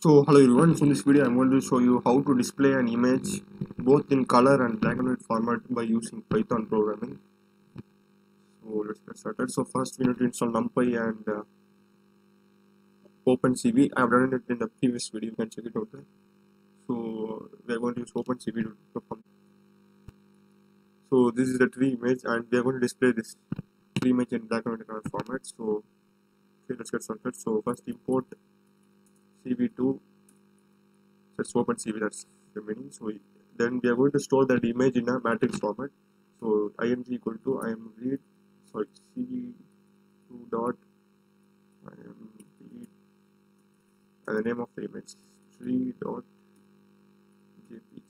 So hello everyone, in this video I'm going to show you how to display an image both in color and black and white format by using Python programming. So let's get started. So first we need to install NumPy and uh, OpenCV. I have done it in the previous video, you can check it out there. So we are going to use OpenCV to perform. So this is the tree image and we are going to display this tree image in black and white format. So okay, let's get started. So first import cv2 let's open cv that's the meaning so then we are going to store that image in a matrix format. So img equal to im read sorry cv2 dot im read and the name of the image 3 dot jpg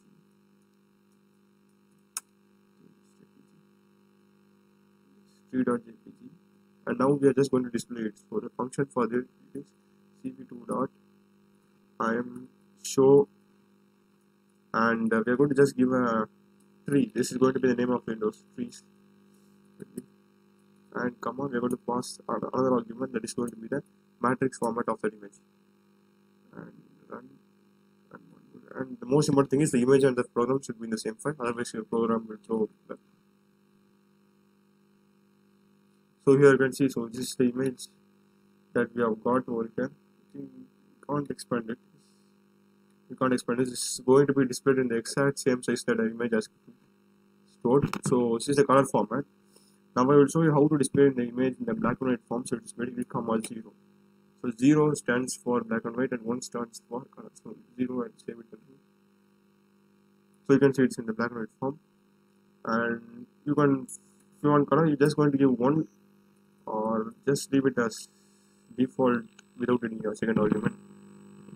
and now we are just going to display it. So the function for this is cv2 dot I am show and uh, we are going to just give a tree. This is going to be the name of windows trees. And come on we are going to pass another argument that is going to be the matrix format of that image. And run and, and the most important thing is the image and the program should be in the same file otherwise your program will throw that. so here you can see so this is the image that we have got over here can't expand it. We can't expand it. It's going to be displayed in the exact same size that the image has stored. So this is the color format. Now I will show you how to display the image in the black and white form. So it is basically comma 0 so 0 stands for black and white and 1 stands for color. So 0 and save it so you can see it's in the black and white form. And you can if you want color you're just going to give 1 or just leave it as default without any second argument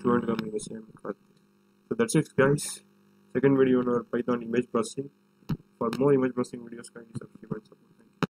in the same so that's it guys. Second video on our python image processing. For more image processing videos kindly subscribe